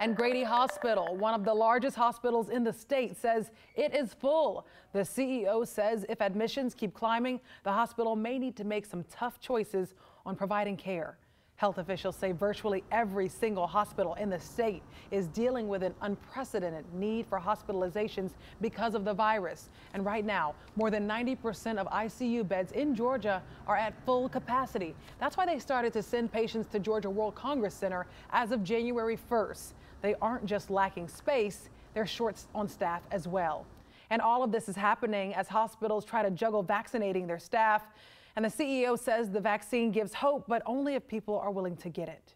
And Grady Hospital, one of the largest hospitals in the state, says it is full. The CEO says if admissions keep climbing, the hospital may need to make some tough choices on providing care. Health officials say virtually every single hospital in the state is dealing with an unprecedented need for hospitalizations because of the virus. And right now, more than 90% of ICU beds in Georgia are at full capacity. That's why they started to send patients to Georgia World Congress Center as of January 1st. They aren't just lacking space, they're short on staff as well. And all of this is happening as hospitals try to juggle vaccinating their staff and the CEO says the vaccine gives hope, but only if people are willing to get it.